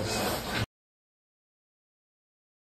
Okay.